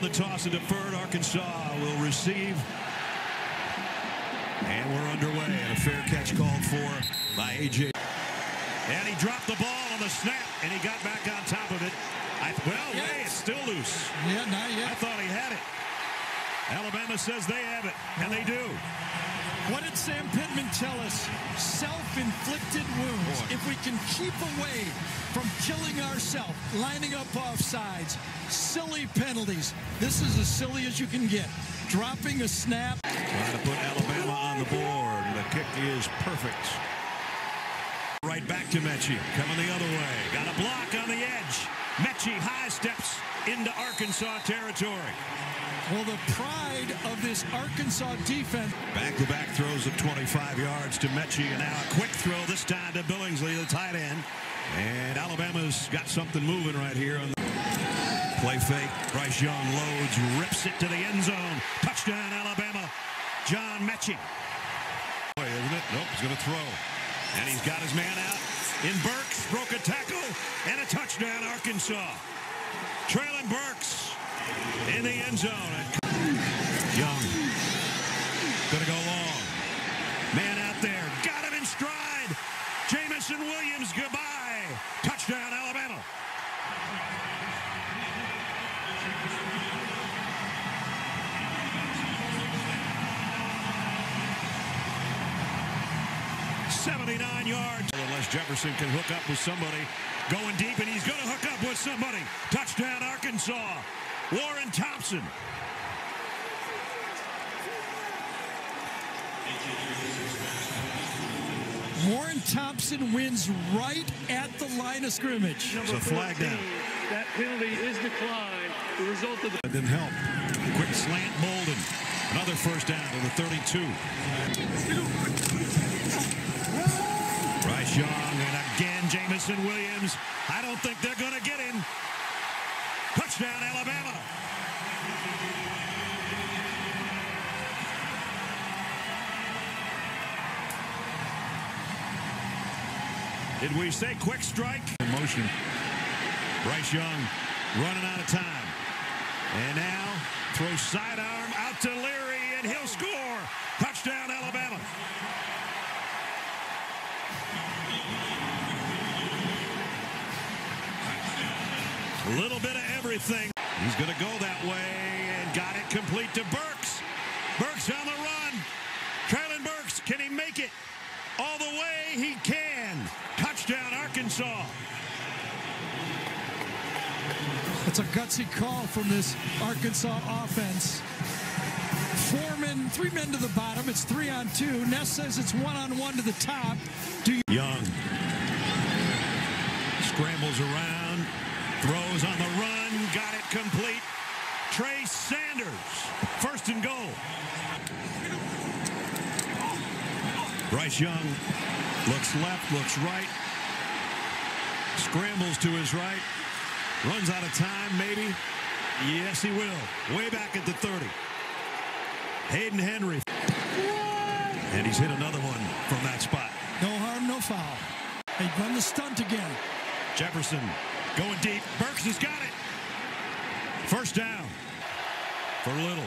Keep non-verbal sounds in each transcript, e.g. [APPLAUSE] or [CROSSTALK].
the toss and deferred. Arkansas will receive. And we're underway. And a fair catch called for by A.J. And he dropped the ball on the snap, and he got back on top of it. I, well, it's still loose. Yeah, not yet. I thought he had it. Alabama says they have it, and they do. What did Sam Pittman tell us? Self-inflicted wounds. Boy. If we can keep away from killing ourselves, lining up off sides, silly penalties. This is as silly as you can get. Dropping a snap. Trying to put Alabama on the board. The kick is perfect. Right back to Metchie. Coming the other way. Got a block on the edge. Metchie high steps into Arkansas territory. Well, the pride of this Arkansas defense. Back-to-back throws of 25 yards to Metchie. And now a quick throw this time to Billingsley, the tight end. And Alabama's got something moving right here. On the play fake. Bryce Young loads, rips it to the end zone. Touchdown, Alabama. John Metchie. Boy, isn't it? Nope, he's going to throw. And he's got his man out. In Burks, broke a tackle, and a touchdown, Arkansas. Treylon Burks in the end zone. Young. Gonna go long. 79 yards. Unless Jefferson can hook up with somebody going deep, and he's going to hook up with somebody. Touchdown, Arkansas. Warren Thompson. Warren Thompson wins right at the line of scrimmage. So flag down. That penalty is declined. The result of the... That didn't help. Quick slant, Bolden. Another first down to the 32. Bryce Young, and again, Jameson Williams. I don't think they're going to get him. Touchdown, Alabama. Did we say quick strike? In motion. Bryce Young running out of time. And now throws sidearm out to Leary, and he'll score. Touchdown, A little bit of everything. He's going to go that way and got it complete to Burks. Burks on the run. Treylon Burks, can he make it? All the way he can. Touchdown, Arkansas. It's a gutsy call from this Arkansas offense. Four men, three men to the bottom. It's three on two. Ness says it's one on one to the top. Do you? Young scrambles around, throws on the run, got it complete. Trey Sanders, first and goal. Bryce Young looks left, looks right, scrambles to his right, runs out of time, maybe. Yes, he will. Way back at the 30. Hayden Henry. And he's hit another one from that spot. No harm, no foul. They run the stunt again. Jefferson going deep. Burks has got it. First down for Little.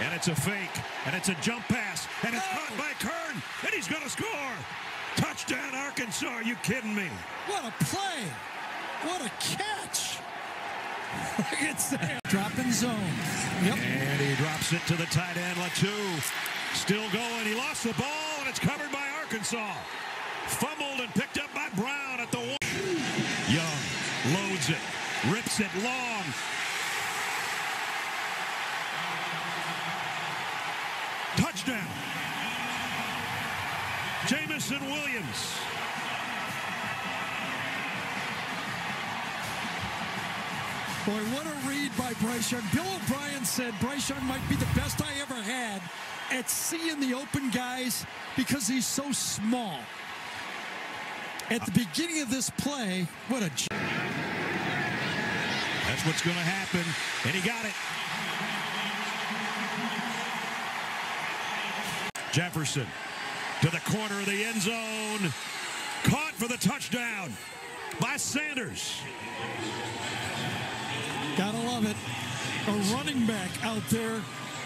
And it's a fake. And it's a jump pass. And it's caught by Kern. And he's going to score. Touchdown, Arkansas. Are you kidding me? What a play. What a catch. [LAUGHS] Look at that. Drop in zone. Yep. And he drops it to the tight end, Latu. Still going. He lost the ball, and it's covered by Arkansas. Fumbled and picked it long. Touchdown. Jameson Williams. Boy, what a read by Bryce Young. Bill O'Brien said Bryce Young might be the best I ever had at seeing the open guys because he's so small. At the beginning of this play, what a that's what's going to happen. And he got it. Jefferson to the corner of the end zone. Caught for the touchdown by Sanders. Gotta love it. A running back out there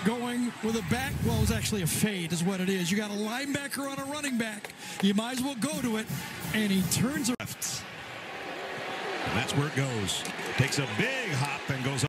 going with a back, well, it's actually a fade is what it is. You got a linebacker on a running back. You might as well go to it. And he turns left. That's where it goes. Takes a big hop and goes